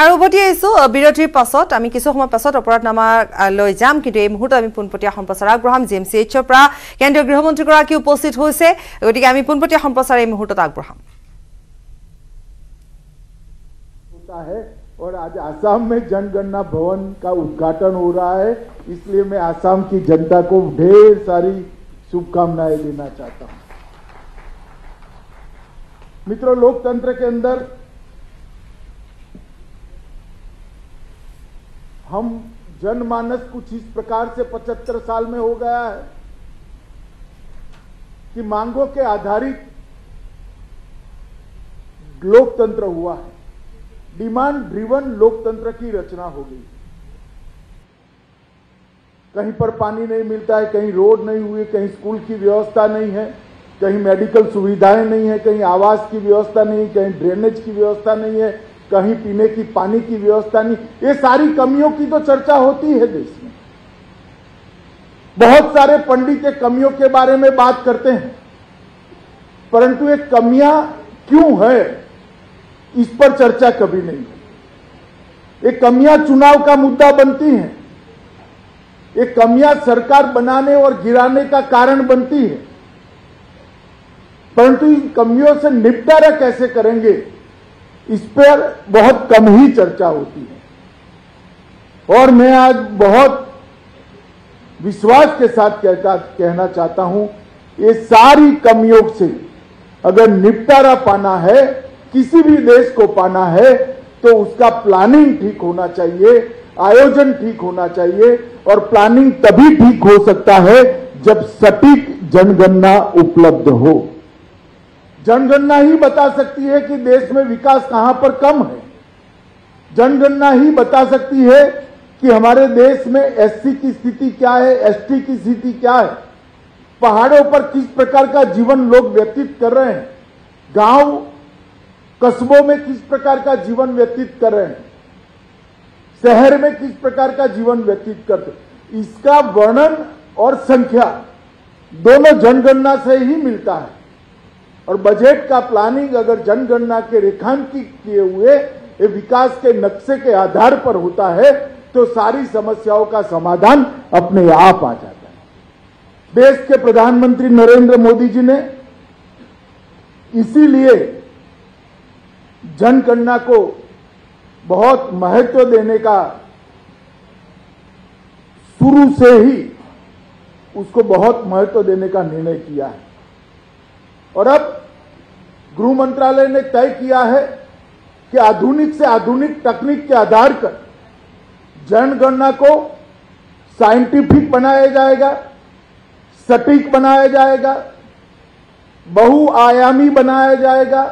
আৰু উভতি আহিছোঁ আহ, বিৰতিৰ পাছত আমি কিছু সময় পাছত অপৰাধনামা আহ, লৈ যাম কিন্তু এই মুহূৰ্তত আমি পোনপটীয়া সম্প্ৰচাৰ আগবঢ়াম জি এম চি এইচৰ পৰা কেন্দ্ৰীয় গৃহমন্ত্ৰীগৰাকী উপস্থিত হৈছে গতিকে আমি পোনপটীয়া সম্প্ৰচাৰ এই মুহূৰ্তত আগবঢ়াম होता है और आज आसाम में जनगणना भवन का उद्घाटन हो रहा है इसलिए मैं आसाम की जनता को ढेर सारी शुभकामनाएं देना चाहता हूं मित्रों लोकतंत्र के अंदर हम जनमानस कुछ इस प्रकार से 75 साल में हो गया है कि मांगों के आधारित लोकतंत्र हुआ है। डिमांड ड्रिवन लोकतंत्र की रचना हो गई। कहीं पर पानी नहीं मिलता है, कहीं रोड नहीं हुई, कहीं स्कूल की व्यवस्था नहीं है, कहीं मेडिकल सुविधाएँ नहीं है, कहीं आवास की व्यवस्था नहीं कहीं ड्रेनेज की व्यवस्था नहीं है कहीं पीने की, पानी की व्यवस्था नहीं। ये सारी कमियों की तो चर्चा होती है देश में। बहुत सारे पंडित कमियों के बारे में बात करते हैं। परंतु ये कमियाँ क्यों है, इस पर चर्चा कभी नहीं हुई ये कमियाँ चुनाव का मुद्दा बनती हैं। ये कमियाँ सरकार बनाने और गिराने का कारण बनती है। परंतु इन कमियों से निपटारा कैसे करेंगे इस पर बहुत कम ही चर्चा होती है। और मैं आज बहुत विश्वास के साथ कहता, कहना चाहता हूँ, ये सारी कमियों से अगर निपटारा पाना है, किसी भी देश को पाना है तो उसका प्लानिंग ठीक होना चाहिए, आयोजन ठीक होना चाहिए, और प्लानिंग तभी ठीक हो सकता है जब सटीक जनगणना उपलब्ध हो। जनगणना ही बता सकती है कि देश में विकास कहाँ पर कम है। जनगणना ही बता सकती है कि हमारे देश में एससी की स्थिति क्या है एसटी की स्थिति क्या है। पहाड़ों पर किस प्रकार का जीवन लोग व्यतीत कर रहे हैं? गाँव कस्बों में किस प्रकार का जीवन व्यतीत कर रहे हैं? शहर में किस प्रकार का जीवन व्यतीत करते इसका वर्णन और संख्या दोनों जनगणना से ही मिलता है। और बजट का प्लानिंग अगर जनगणना के रेखांकित किए हुए विकास के नक्शे के आधार पर होता है तो सारी समस्याओं का समाधान अपने आप आ जाता है। देश के प्रधानमंत्री नरेंद्र मोदी जी ने इसीलिए जनगणना को बहुत महत्व देने का शुरू से ही उसको बहुत महत्व देने का निर्णय किया है। और अब गृह मंत्रालय ने तय किया है कि आधुनिक से आधुनिक तकनीक के आधार पर जनगणना को साइंटिफिक बनाया जाएगा, सटीक बनाया जाएगा, बहुआयामी बनाया जाएगा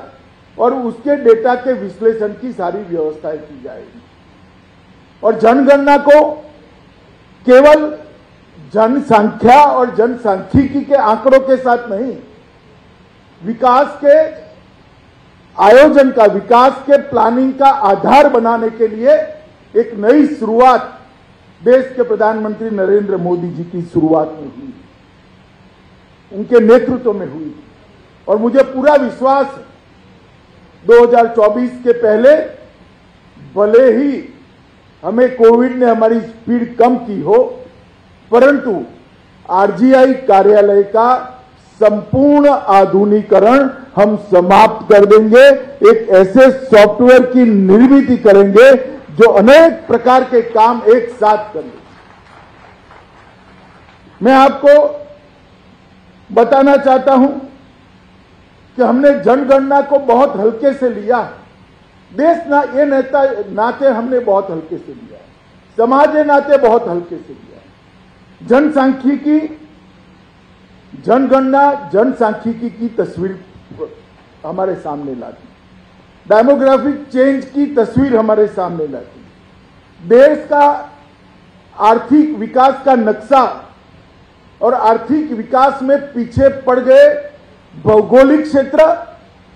और उसके डेटा के विश्लेषण की सारी व्यवस्थाएँ की जाएगी। और जनगणना को केवल जनसंख्या और जनसांख्यिकी के आंकड़ों के साथ नहीं विकास के आयोजन का, विकास के प्लानिंग का आधार बनाने के लिए एक नई शुरुआत देश के प्रधानमंत्री नरेंद्र मोदी जी की शुरुआत में हुई। उनके नेतृत्व में हुई। और मुझे पूरा विश्वास है 2024 के पहले भले ही हमें कोविड ने हमारी स्पीड कम की हो, परंतु आरजीआई कार्यालय का संपूर्ण आधुनिकरण हम समाप्त कर देंगे, एक ऐसे सॉफ्टवेयर की निर्मित करेंगे जो अनेक प्रकार के काम एक साथ करेंगे मैं आपको बताना चाहता हूँ कि हमने जनगणना को बहुत हल्के से लिया देश ना ये नेता, नाते हमने बहुत हल्के से लिया समाज नाते बहुत हल्के से लिया जनसांख्यिकी जनगणना, जनसांख्यिकी की तस्वीर हमारे सामने लाती। डेमोग्राफिक चेंज की तस्वीर हमारे सामने लाती। देश का आर्थिक विकास का नक्शा और आर्थिक विकास में पीछे पड़ गए भौगोलिक क्षेत्र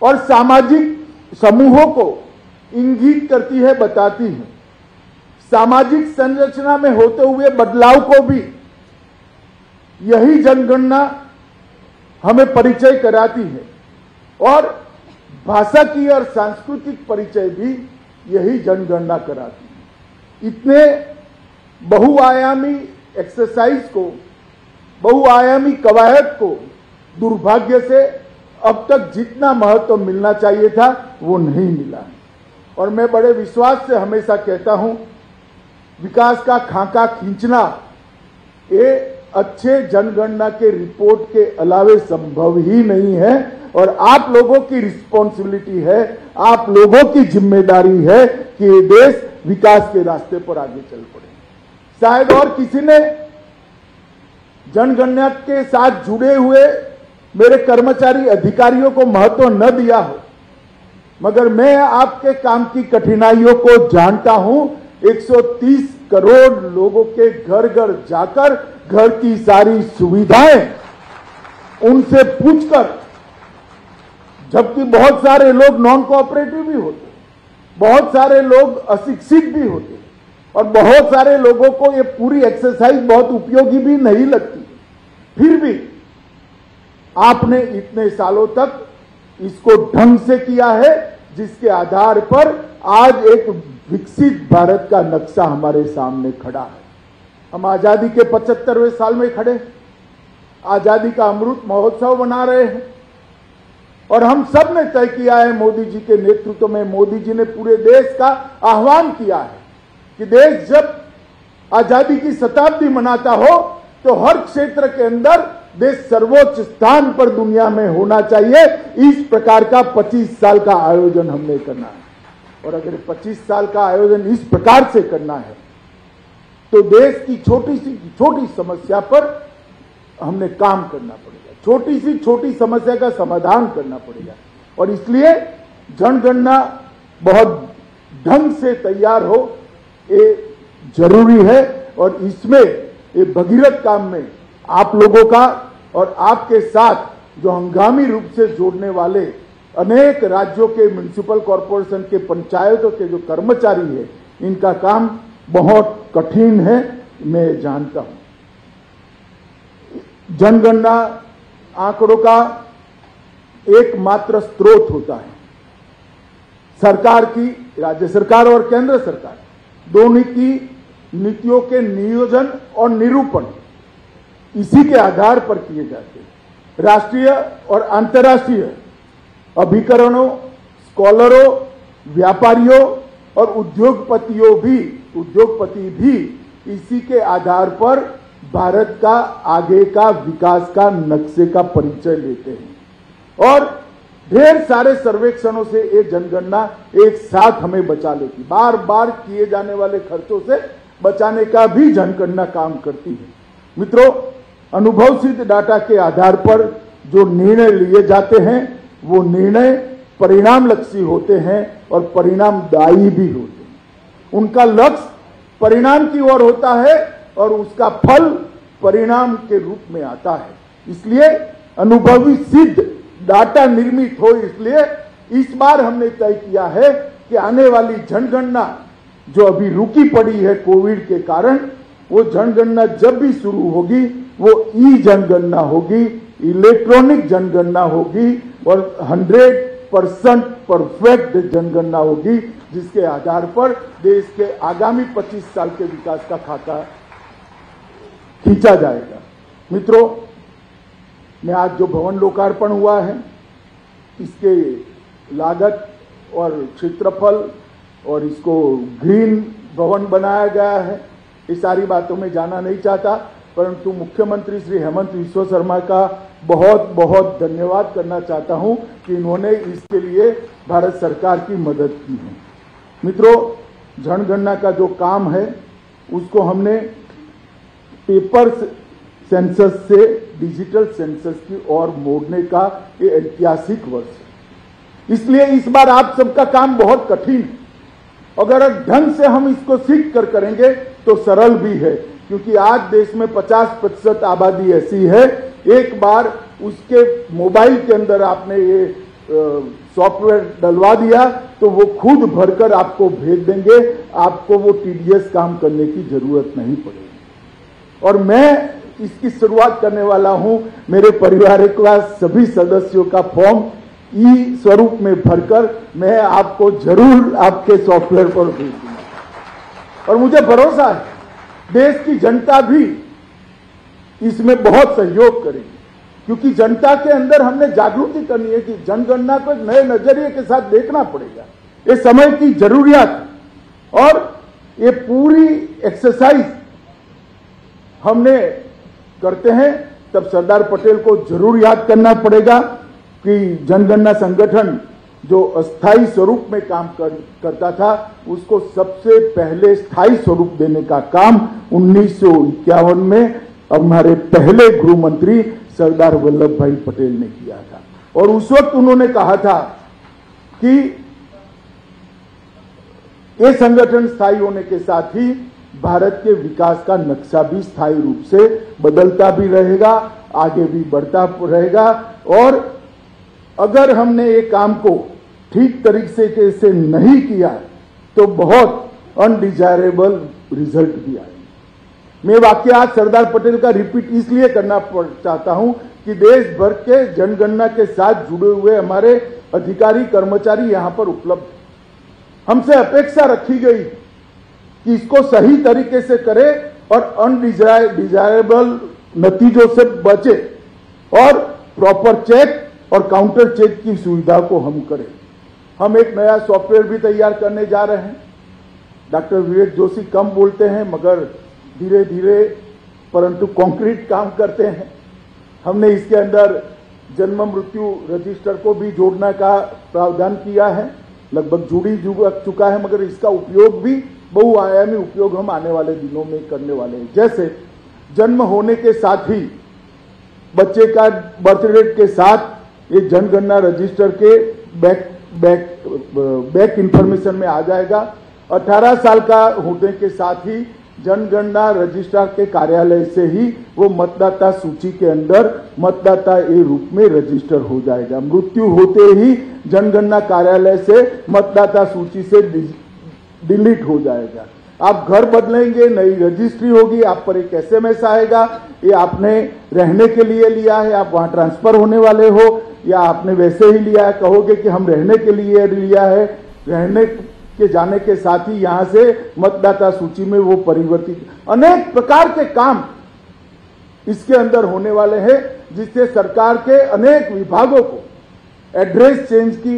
और सामाजिक समूहों को इंगित करती है, बताती है। सामाजिक संरचना में होते हुए बदलाव को भी यही जनगणना हमें परिचय कराती है। और भाषा की और सांस्कृतिक परिचय भी यही जनगणना कराती है। इतने बहुआयामी एक्सरसाइज को, बहुआयामी कवायद को दुर्भाग्य से अब तक जितना महत्व मिलना चाहिए था, वो नहीं मिला और मैं बड़े विश्वास से हमेशा कहता हूँ, विकास का खाका खींचना, ये अच्छे जनगणना के रिपोर्ट के अलावे संभव ही नहीं है और आप लोगों की रिस्पॉन्सिबिलिटी है, आप लोगों की ज़िम्मेदारी है कि ये देश विकास के रास्ते पर आगे चल पड़े। शायद और किसी ने जनगणना के साथ जुड़े हुए मेरे कर्मचारी अधिकारियों को महत्व न दिया हो, मगर मैं आपके काम की कठिनाइयों को जानता हूँ। 130 करोड़ लोगों के घर घर जाकर घर की सारी सुविधाएँ उनसे पूछकर, जबकि बहुत सारे लोग नॉन कोऑपरेटिव भी होते, बहुत सारे लोग अशिक्षित भी होते, और बहुत सारे लोगों को ये पूरी एक्सरसाइज बहुत उपयोगी भी नहीं लगती। फिर भी आपने इतने सालों तक इसको ढंग से किया है, जिसके आधार पर आज एक विकसित भारत का नक्शा हमारे सामने खड़ा है। हम आज़ादी के पचहत्तरवें साल में खड़े आज़ादी का अमृत महोत्सव मना रहे हैं। और हम सबने तय किया है, मोदी जी के नेतृत्व में, मोदी जी ने पूरे देश का आह्वान किया है कि देश जब आज़ादी की शताब्दी मनाता हो तो हर क्षेत्र के अंदर देश सर्वोच्च स्थान पर दुनिया में होना चाहिए। इस प्रकार का 25 साल का आयोजन हमने करना है। और अगर 25 साल का आयोजन इस प्रकार से करना है तो देश की छोटी सी, छोटी समस्या पर हमने काम करना पड़ेगा। छोटी सी, छोटी समस्या का समाधान करना पड़ेगा। और इसलिए जनगणना बहुत ढंग से तैयार हो, ये ज़रूरी है। और इसमें, ये भगीरथ काम में आप लोगों का और आपके साथ जो हंगामी रूप से जोड़ने वाले अनेक राज्यों के म्यूनिसिपल कॉरपोरेशन के पंचायतों के जो कर्मचारी है, इनका काम बहुत कठिन है, मैं जानता हूँ। जनगणना आंकड़ों का एकमात्र स्रोत होता है। सरकार की, राज्य सरकार और केंद्र सरकार, दोनों की नीतियों के नियोजन और निरूपण इसी के आधार पर किए जाते हैं। राष्ट्रीय और अंतर्राष्ट्रीय अभिकरणों, स्कॉलरों, व्यापारियों और उद्योगपतियों भी उद्योगपति भी इसी के आधार पर भारत का आगे का विकास का नक्शे का परिचय लेते हैं। और ढेर सारे सर्वेक्षणों से ये जनगणना एक साथ हमें बचा लेती बार बार किए जाने वाले खर्चों से बचाने का भी जनगणना काम करती है। मित्रों अनुभव सिद्ध डाटा के आधार पर जो निर्णय लिए जाते हैं, वो निर्णय परिणाम लक्ष्य होते हैं और परिणामदायी भी होते हैं। उनका लक्ष्य परिणाम की ओर होता है और उसका फल परिणाम के रूप में आता है। इसलिए अनुभवी सिद्ध डाटा निर्मित हो, इसलिए इस बार हमने तय किया है कि आने वाली जनगणना जो अभी रुकी पड़ी है कोविड के कारण, वो जनगणना जब भी शुरू होगी, वो ई जनगणना होगी, इलेक्ट्रॉनिक जनगणना होगी और 100 परसेंट परफेक्ट जनगणना होगी। जिसके आधार पर देश के आगामी 25 साल के विकास का खाता खींचा जाएगा। मित्रों, में आज जो भवन लोकार्पण हुआ है, इसके लागत और क्षेत्रफल और इसको ग्रीन भवन बनाया गया है, ये सारी बातों में जाना नहीं चाहता, परंतु मुख्यमंत्री श्री हेमंत विश्व शर्मा का बहुत बहुत धन्यवाद करना चाहता हूँ कि इन्होंने इसके लिए भारत सरकार की मदद की है। मित्रों, जनगणना का जो काम है, उसको हमने पेपर सेंसस से, डिजिटल सेंसस की ओर मोड़ने का ये ऐतिहासिक वर्ष है। इसलिए इस बार आप सबका काम बहुत कठिन है। अगर ढंग से हम इसको सीख कर करेंगे तो सरल भी है, क्योंकि आज देश में 50 प्रतिशत आबादी ऐसी है, एक बार उसके मोबाइल के अंदर आपने ये सॉफ्टवेयर डलवा दिया तो वो खुद भरकर आपको भेज देंगे। आपको वो टीडीएस काम करने की ज़रूरत नहीं पड़ेगी। और मैं इसकी शुरुआत करने वाला हूँ। मेरे परिवार के सभी सदस्यों का फॉर्म ई स्वरूप में भरकर मैं आपको ज़रूर आपके सॉफ्टवेयर पर भेज दूँगा। और मुझे भरोसा है, देश की जनता भी इसमें बहुत सहयोग करेगी। क्योंकि जनता के अंदर हमने जागृति करनी है कि जनगणना को नए नज़रिए के साथ देखना पड़ेगा। ये समय की जरूरियात और ये पूरी एक्सरसाइज हमने करते हैं तब सरदार पटेल को ज़रूर याद करना पड़ेगा कि जनगणना संगठन जो अस्थाई स्वरूप में काम कर, करता था उसको सबसे पहले स्थायी स्वरूप देने का काम उन्नीस सौ इक्यावन में हमारे पहले गृह मंत्री सरदार वल्लभ भाई पटेल ने किया था। और उस वक्त उन्होंने कहा था कि ये संगठन स्थायी होने के साथ ही भारत के विकास का नक्शा भी स्थायी रूप से बदलता भी रहेगा, आगे भी बढ़ता रहेगा। और अगर हमने ये काम को ठीक तरीके से नहीं किया तो बहुत अनडिजायरेबल रिज़ल्ट भी आए मैं वाक्य आज सरदार पटेल का रिपीट इसलिए करना चाहता हूँ कि देश भर के जनगणना के साथ जुड़े हुए हमारे अधिकारी, कर्मचारी यहाँ पर उपलब्ध हमसे अपेक्षा रखी गई कि इसको सही तरीके से करे और अनडिजायरेबल नतीजों से बचे और प्रॉपर चेक और काउंटर चेक की सुविधा को हम करें। हम एक नया सॉफ्टवेयर भी तैयार करने जा रहे हैं। डॉक्टर विवेक जोशी कम बोलते हैं, मगर धीरे धीरे परंतु कंक्रीट काम करते हैं। हमने इसके अंदर जन्म, मृत्यु रजिस्टर को भी जोड़ने का प्रावधान किया है। लगभग जुड़ी चुका है, मगर इसका उपयोग भी बहुआयामी उपयोग हम आने वाले दिनों में करने वाले हैं। जैसे जन्म होने के साथ ही बच्चे का बर्थ रेट के साथ ये जनगणना रजिस्टर के बैक बैक बैक इंफॉर्मेशन में आ जाएगा। 18 साल का होने के साथ ही जनगणना रजिस्ट्रार के कार्यालय से ही वो मतदाता सूची के अंदर मतदाता ए रूप में रजिस्टर हो जाएगा। मृत्यु होते ही जनगणना कार्यालय से मतदाता सूची से डिलीट हो जाएगा। आप घर बदलेंगे, नई रजिस्ट्री होगी, आप पर एक एसएमएस आएगा, ये आपने रहने के लिए लिया है, आप वहाँ ट्रांसफ़र होने वाले हो, या आपने वैसे ही लिया है, कहोगे कि हम रहने के लिए लिया है, रहने के जाने के साथ ही यहाँ से मतदाता सूची में वो परिवर्तित। अनेक प्रकार के काम इसके अंदर होने वाले हैं जिससे सरकार के अनेक विभागों को एड्रेस चेंज की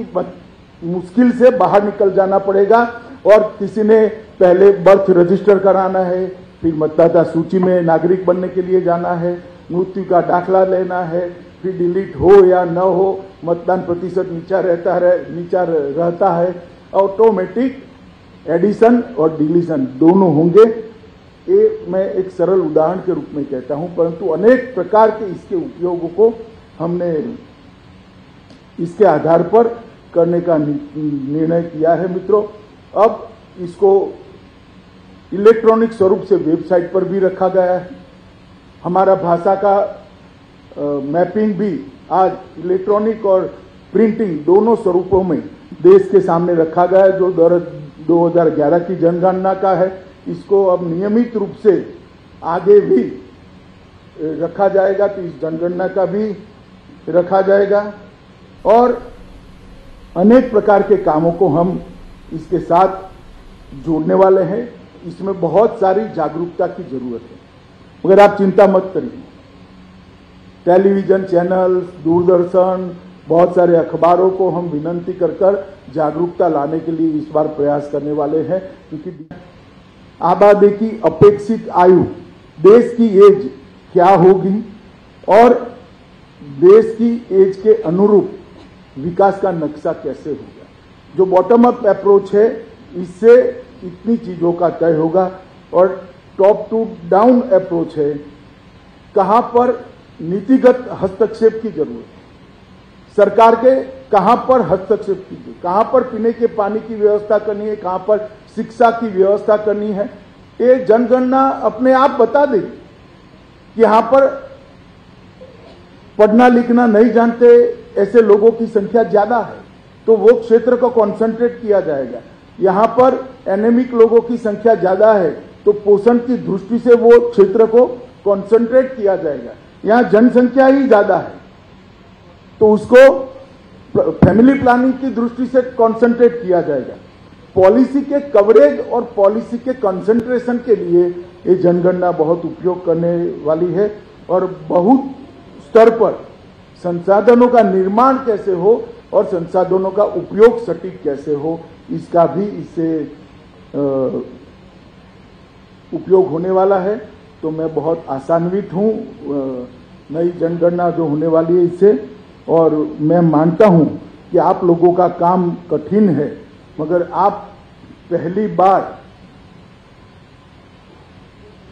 मुश्किल से बाहर निकल जाना पड़ेगा और किसी ने पहले बर्थ रजिस्टर कराना है फिर मतदाता सूची में नागरिक बनने के लिए जाना है मृत्यु का दाखला लेना है फिर डिलीट हो या न हो मतदान प्रतिशत नीचा रहता रह, नीचा रहता है। ऑटोमेटिक एडिशन और डिलीशन दोनों होंगे। ये मैं एक सरल उदाहरण के रूप में कहता हूँ, परंतु अनेक प्रकार के इसके उपयोगों को हमने इसके आधार पर करने का निर्णय किया है मित्रों। अब इसको इलेक्ट्रॉनिक स्वरूप से वेबसाइट पर भी रखा गया है। हमारा भाषा का मैपिंग भी आज इलेक्ट्रॉनिक और प्रिंटिंग दोनों स्वरूपों में देश के सामने रखा गया है, जो 2011 की जनगणना का है, इसको अब नियमित रूप से आगे भी रखा जाएगा तो इस जनगणना का भी रखा जाएगा। और अनेक प्रकार के कामों को हम इसके साथ जोड़ने वाले हैं। इसमें बहुत सारी जागरूकता की ज़रूरत है। मगर आप चिंता मत करिए। टेलीविज़न चैनल्स, दूरदर्शन बहुत सारे अखबारों को हम विनंती कर कर जागरूकता लाने के लिए इस बार प्रयास करने वाले हैं, क्योंकि आबादी की अपेक्षित आयु देश की एज क्या होगी और देश की एज के अनुरूप विकास का नक्शा कैसे होगा। जो बॉटम अप अप्रोच है, इससे इतनी चीज़ों का तय होगा और टॉप टू डाउन अप्रोच है, कहाँ पर नीतिगत हस्तक्षेप की ज़रूरत है। सरकार के कहाँ पर हस्तक्षेप कीजिए, कहाँ पर पीने के पानी की व्यवस्था करनी है, कहाँ पर शिक्षा की व्यवस्था करनी है, ये जनगणना अपने आप बता देगी कि यहाँ पर पढ़ना लिखना नहीं जानते, ऐसे लोगों की संख्या ज़्यादा है तो वो क्षेत्र को कॉन्सेंट्रेट किया जाएगा। यहाँ पर एनेमिक लोगों की संख्या ज़्यादा है तो पोषण की दृष्टि से वो क्षेत्र को कॉन्सेंट्रेट किया जाएगा। यहाँ जनसंख्या ही ज़्यादा है। तो उसको फैमिली प्लानिंग की दृष्टि से कॉन्सेंट्रेट किया जाएगा। पॉलिसी के कवरेज और पॉलिसी के कंसंट्रेशन के लिए ये जनगणना बहुत उपयोग करने वाली है और बहुत स्तर पर संसाधनों का निर्माण कैसे हो और संसाधनों का उपयोग सटीक कैसे हो, इसका भी इससे उपयोग होने वाला है। तो मैं बहुत आसान्वित हूँ नई जनगणना जो होने वाली है इससे। और मैं मानता हूँ कि आप लोगों का काम कठिन है, मगर आप पहली बार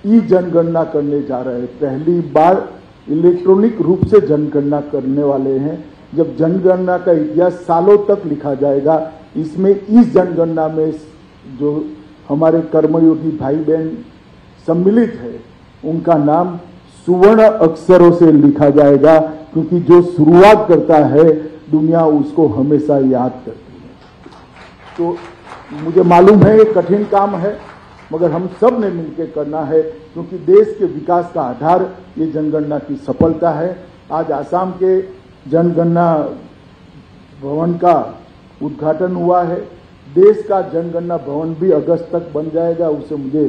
ई जनगणना करने जा रहे हैं। पहली बार इलेक्ट्रॉनिक रूप से जनगणना करने वाले हैं। जब जनगणना का इतिहास सालों तक लिखा जाएगा, इसमें इस जनगणना में जो हमारे कर्मयोगी भाई बहन सम्मिलित है, उनका नाम सुवर्ण अक्षरों से लिखा जाएगा। क्योंकि जो शुरुआत करता है, दुनिया उसको हमेशा याद करती है। तो मुझे मालूम है ये कठिन काम है, मगर हम सबने मिलकर करना है, क्योंकि देश के विकास का आधार ये जनगणना की सफलता है। आज आसाम के जनगणना भवन का उद्घाटन हुआ है। देश का जनगणना भवन भी अगस्त तक बन जाएगा, उसे मुझे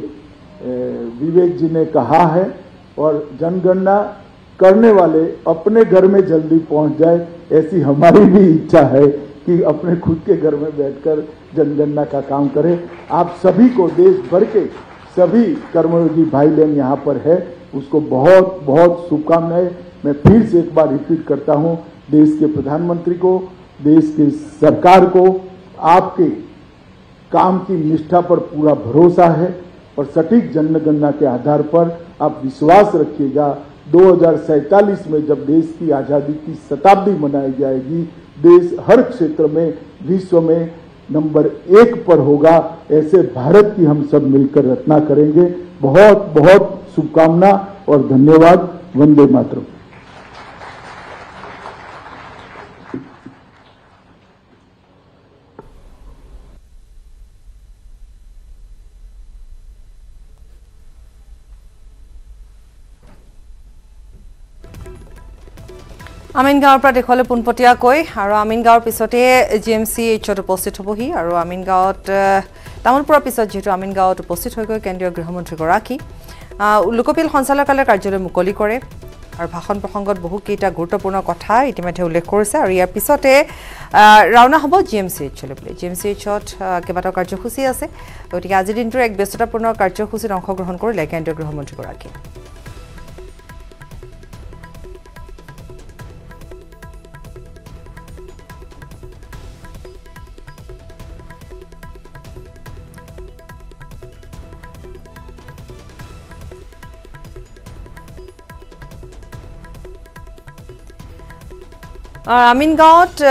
विवेक जी ने कहा है। और जनगणना करने वाले अपने घर में जल्दी पहुँच जाए, ऐसी हमारी भी इच्छा है कि अपने खुद के घर में बैठकर जनगणना का काम करें। आप सभी को देश भर के सभी कर्मयोगी भाई बहन यहाँ पर है। उसको बहुत बहुत शुभकामनाएँ। मैं फिर से एक बार रिपीट करता हूँ, देश के प्रधानमंत्री को, देश की सरकार को, आपके काम की निष्ठा पर पूरा भरोसा है और सटीक जनगणना के आधार पर आप विश्वास रखिएगा दो में जब देश की आज़ादी की शताब्दी मनाई जाएगी, देश हर क्षेत्र में, विश्व में नंबर एक पर होगा। ऐसे भारत की हम सब मिलकर रचना करेंगे। बहुत बहुत शुभकामना और धन्यवाद। वंदे मातरम। আমিন গাঁৱৰ পৰা দেশলৈ পোনপটীয়াকৈ আৰু আমিন গাঁৱৰ পিছতে জি এম চি এইচত উপস্থিত হ'বহি আৰু আমিন গাঁৱত তামোলপুৰৰ পিছত যিহেতু আমিন গাঁৱত উপস্থিত হৈ গৈ কেন্দ্ৰীয় গৃহমন্ত্ৰীগৰাকী। আহ, লোকপিয়ল সঞ্চালকালয়ৰ কাৰ্যালয় মুকলি কৰে আৰু ভাষণ প্ৰসংগত বহুকেইটা গুৰুত্বপূৰ্ণ কথা ইতিমধ্যে উল্লেখ কৰিছে আৰু ইয়াৰ পিছতে ৰাওনা হ'ব জি এম চি এইচলৈ বুলি। জি এম চি এইচত কেইবাটাও কাৰ্যসূচী আছে। গতিকে আজিৰ দিনটোৰ এক ব্যস্ততাপূৰ্ণ কাৰ্যসূচীত অংশগ্ৰহণ কৰিলে কেন্দ্ৰীয় গৃহমন্ত্ৰীগৰাকী। আমিনগাঁৱত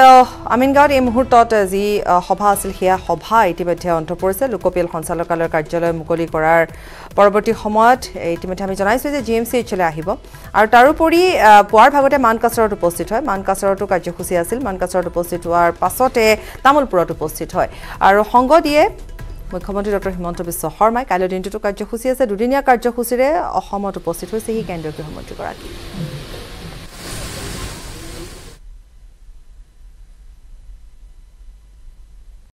আমিনগাঁৱত এই মুহূৰ্তত যি সভা আছিল সেয়া সভা ইতিমধ্যে অন্ত পৰিছে। লোকপিয়ল সঞ্চালকালয়ৰ কাৰ্যালয় মুকলি কৰাৰ পৰৱৰ্তী সময়ত ইতিমধ্যে আমি জনাইছোঁ যে জি এম চি এইচলৈ আহিব। আৰু তাৰোপৰি পুৱাৰ ভাগতে মানকাছাৰত উপস্থিত হয়। মানকাছাৰতো কাৰ্যসূচী আছিল। মানকাছাৰত উপস্থিত হোৱাৰ পাছতে তামোলপুৰত উপস্থিত হয়। আৰু সংগ দিয়ে মুখ্যমন্ত্ৰী ডক্টৰ হিমন্ত বিশ্ব শৰ্মাই। কাইলৈ দিনটোতো কাৰ্যসূচী আছে। দুদিনীয়া কাৰ্যসূচীৰে অসমত উপস্থিত হৈছেহি কেন্দ্ৰীয় গৃহমন্ত্ৰীগৰাকী।